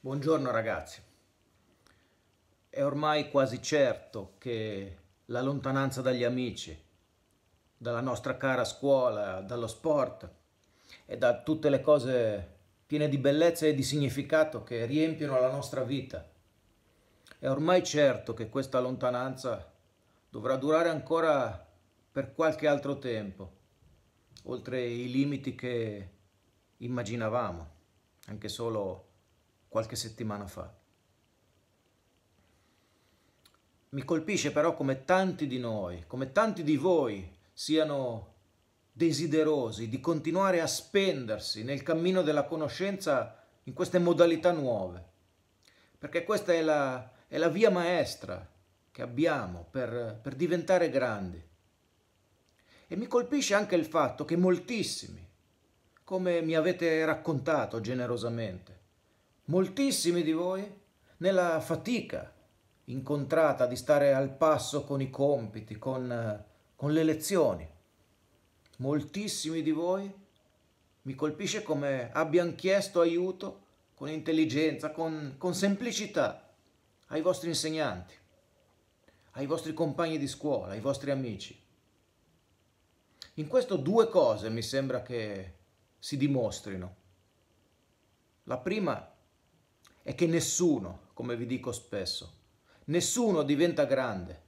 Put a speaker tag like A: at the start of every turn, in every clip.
A: Buongiorno ragazzi. È ormai quasi certo che la lontananza dagli amici, dalla nostra cara scuola, dallo sport e da tutte le cose piene di bellezza e di significato che riempiono la nostra vita. È ormai certo che questa lontananza dovrà durare ancora per qualche altro tempo, oltre i limiti che immaginavamo, anche solo qualche settimana fa. Mi colpisce però come tanti di noi, come tanti di voi siano desiderosi di continuare a spendersi nel cammino della conoscenza in queste modalità nuove, perché questa è la, è la via maestra che abbiamo per, per diventare grandi. E mi colpisce anche il fatto che moltissimi, come mi avete raccontato generosamente, moltissimi di voi, nella fatica incontrata di stare al passo con i compiti, con, con le lezioni. Moltissimi di voi mi colpisce come abbiano chiesto aiuto con intelligenza, con, con semplicità ai vostri insegnanti, ai vostri compagni di scuola, ai vostri amici. In questo due cose mi sembra che si dimostrino. La prima è che nessuno, come vi dico spesso, nessuno diventa grande,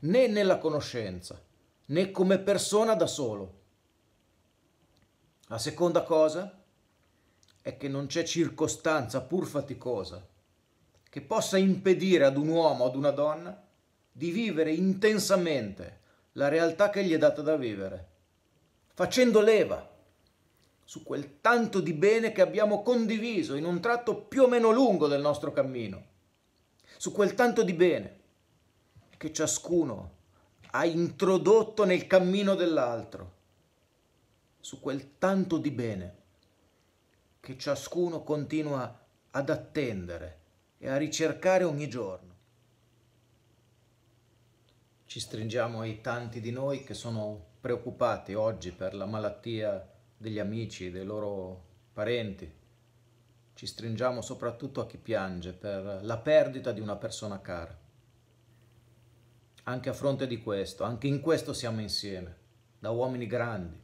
A: né nella conoscenza, né come persona da solo. La seconda cosa è che non c'è circostanza pur faticosa che possa impedire ad un uomo o ad una donna di vivere intensamente la realtà che gli è data da vivere, facendo leva su quel tanto di bene che abbiamo condiviso in un tratto più o meno lungo del nostro cammino, su quel tanto di bene che ciascuno ha introdotto nel cammino dell'altro, su quel tanto di bene che ciascuno continua ad attendere e a ricercare ogni giorno. Ci stringiamo ai tanti di noi che sono preoccupati oggi per la malattia degli amici, dei loro parenti. Ci stringiamo soprattutto a chi piange per la perdita di una persona cara. Anche a fronte di questo, anche in questo siamo insieme, da uomini grandi,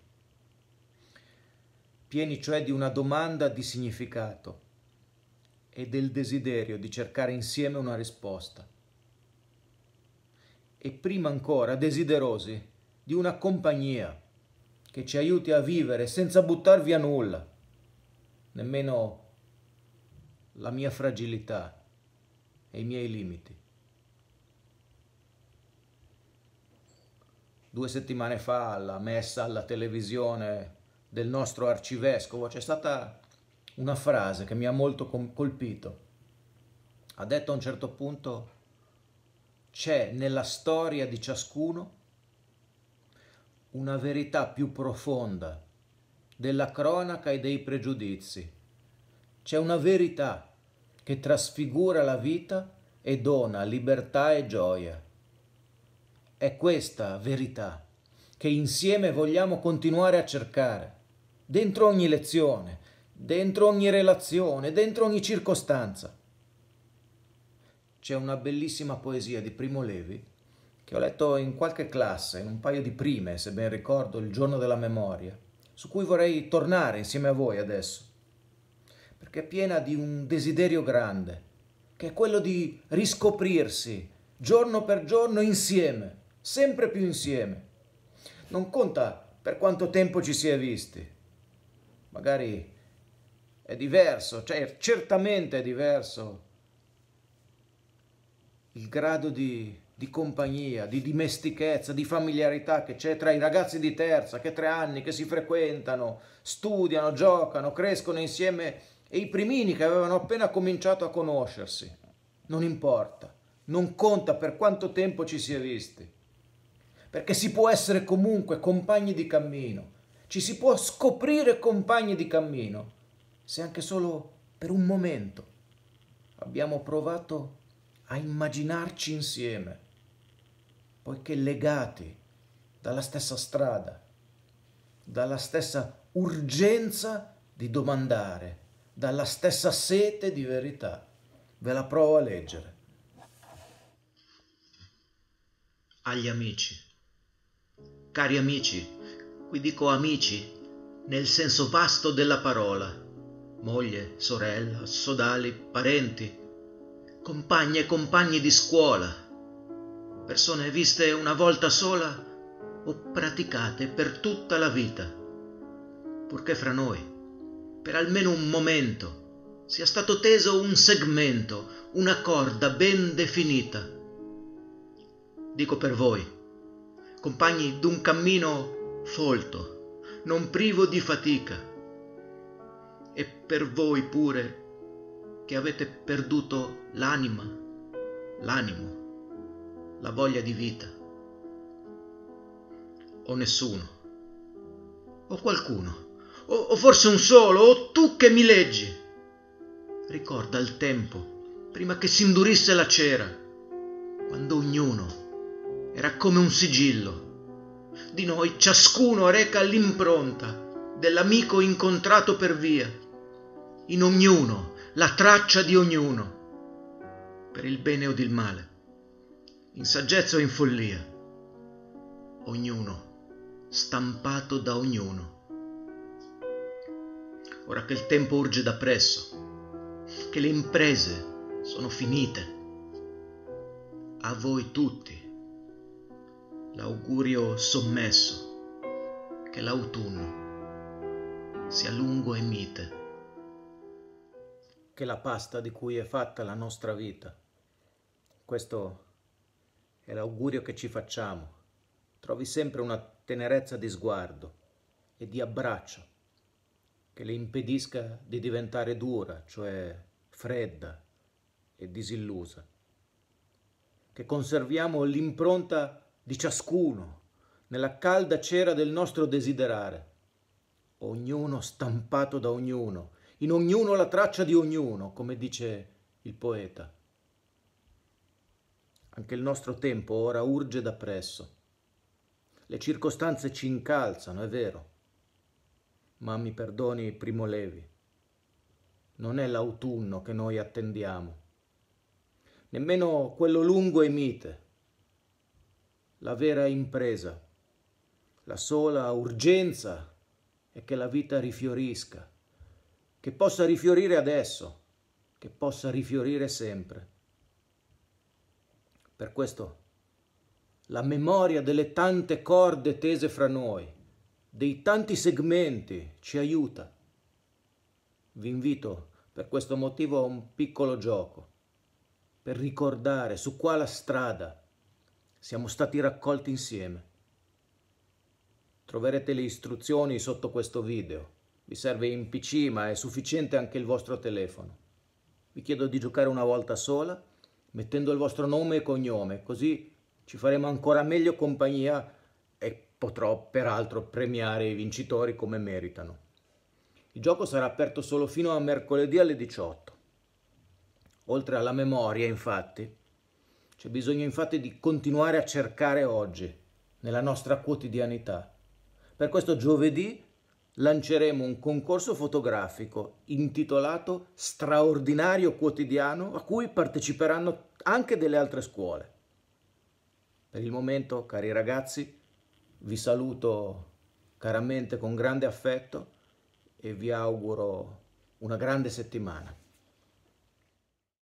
A: pieni cioè di una domanda di significato e del desiderio di cercare insieme una risposta. E prima ancora desiderosi di una compagnia che ci aiuti a vivere senza buttar via nulla, nemmeno la mia fragilità e i miei limiti. Due settimane fa alla messa alla televisione del nostro arcivescovo c'è stata una frase che mi ha molto colpito. Ha detto a un certo punto c'è nella storia di ciascuno una verità più profonda della cronaca e dei pregiudizi. C'è una verità che trasfigura la vita e dona libertà e gioia. È questa verità che insieme vogliamo continuare a cercare, dentro ogni lezione, dentro ogni relazione, dentro ogni circostanza. C'è una bellissima poesia di Primo Levi che ho letto in qualche classe, in un paio di prime, se ben ricordo, il giorno della memoria, su cui vorrei tornare insieme a voi adesso, perché è piena di un desiderio grande, che è quello di riscoprirsi giorno per giorno insieme, sempre più insieme. Non conta per quanto tempo ci si è visti, magari è diverso, cioè certamente è diverso il grado di di compagnia, di dimestichezza, di familiarità che c'è tra i ragazzi di terza che tre anni che si frequentano, studiano, giocano, crescono insieme e i primini che avevano appena cominciato a conoscersi. Non importa, non conta per quanto tempo ci si è visti, perché si può essere comunque compagni di cammino, ci si può scoprire compagni di cammino, se anche solo per un momento. Abbiamo provato a immaginarci insieme poiché legati dalla stessa strada, dalla stessa urgenza di domandare dalla stessa sete di verità. Ve la provo a leggere.
B: Agli amici. Cari amici, qui dico amici nel senso vasto della parola, moglie, sorella, sodali, parenti, compagni e compagni di scuola, persone viste una volta sola o praticate per tutta la vita, purché fra noi, per almeno un momento, sia stato teso un segmento, una corda ben definita. Dico per voi, compagni d'un cammino folto, non privo di fatica, e per voi pure che avete perduto l'anima, l'animo, la voglia di vita. O nessuno, o qualcuno, o, o forse un solo, o tu che mi leggi. Ricorda il tempo, prima che si indurisse la cera, quando ognuno era come un sigillo. Di noi ciascuno reca l'impronta dell'amico incontrato per via, in ognuno la traccia di ognuno, per il bene o il male, in saggezza o in follia, ognuno stampato da ognuno. Ora che il tempo urge da presso, che le imprese sono finite, a voi tutti l'augurio sommesso che l'autunno sia lungo e mite.
A: Che la pasta di cui è fatta la nostra vita. Questo è l'augurio che ci facciamo. Trovi sempre una tenerezza di sguardo e di abbraccio che le impedisca di diventare dura, cioè fredda e disillusa. Che conserviamo l'impronta di ciascuno nella calda cera del nostro desiderare, ognuno stampato da ognuno, in ognuno la traccia di ognuno, come dice il poeta. Anche il nostro tempo ora urge da presso le circostanze ci incalzano, è vero. Ma mi perdoni, Primo Levi, non è l'autunno che noi attendiamo, nemmeno quello lungo e mite. La vera impresa, la sola urgenza è che la vita rifiorisca, che possa rifiorire adesso, che possa rifiorire sempre. Per questo la memoria delle tante corde tese fra noi, dei tanti segmenti ci aiuta. Vi invito per questo motivo a un piccolo gioco, per ricordare su quale strada siamo stati raccolti insieme. Troverete le istruzioni sotto questo video. Vi serve in PC, ma è sufficiente anche il vostro telefono. Vi chiedo di giocare una volta sola, mettendo il vostro nome e cognome, così ci faremo ancora meglio compagnia e potrò peraltro premiare i vincitori come meritano. Il gioco sarà aperto solo fino a mercoledì alle 18. Oltre alla memoria, infatti, c'è bisogno infatti di continuare a cercare oggi, nella nostra quotidianità. Per questo giovedì lanceremo un concorso fotografico intitolato Straordinario quotidiano a cui parteciperanno anche delle altre scuole. Per il momento, cari ragazzi, vi saluto caramente con grande affetto e vi auguro una grande settimana.